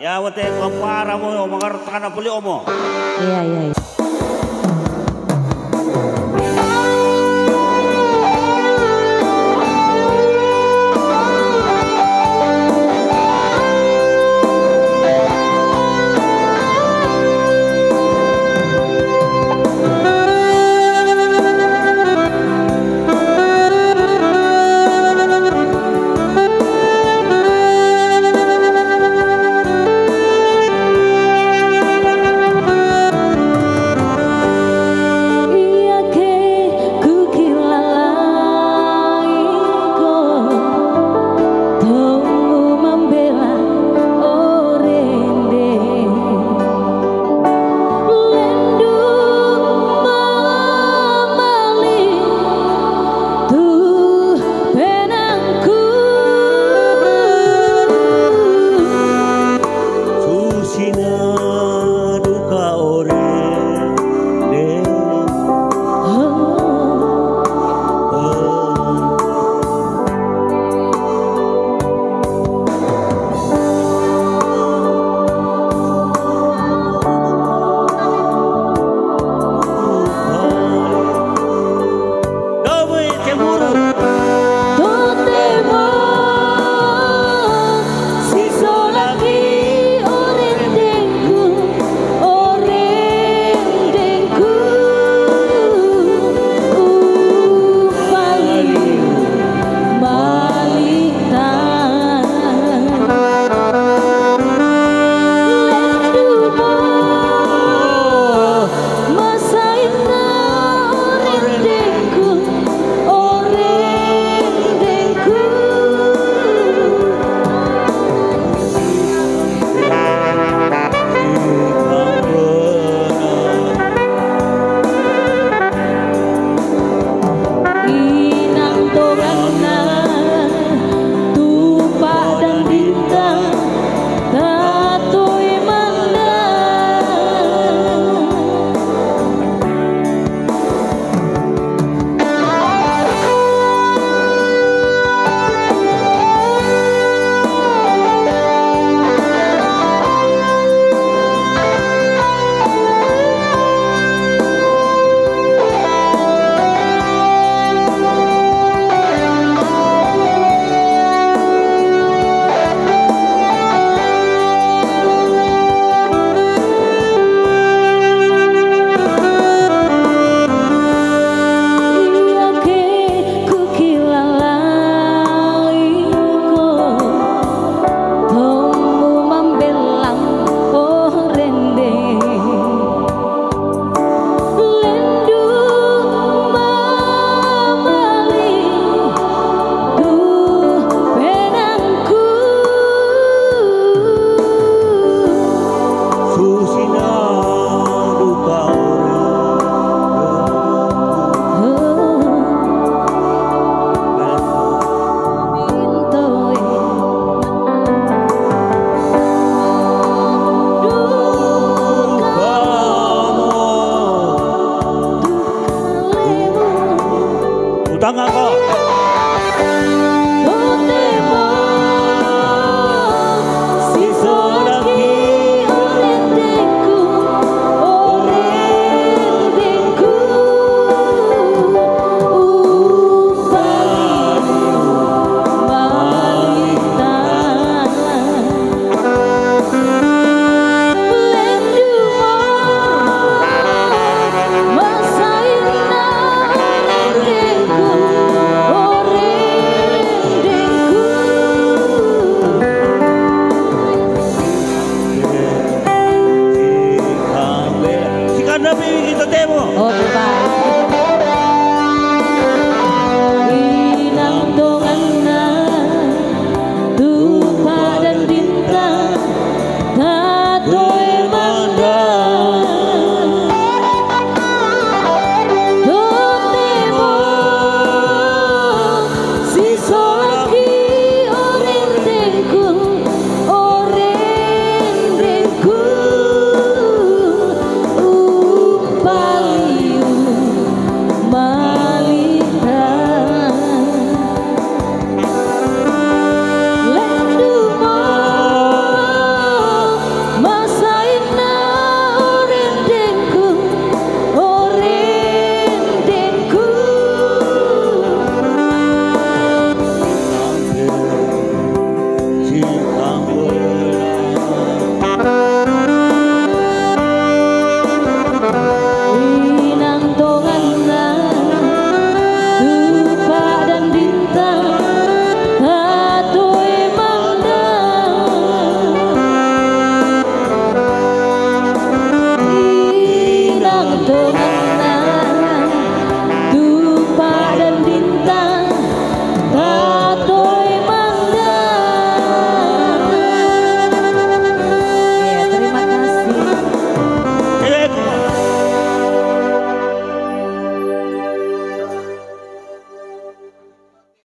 Ya wate ko para mo mangarta na Bali.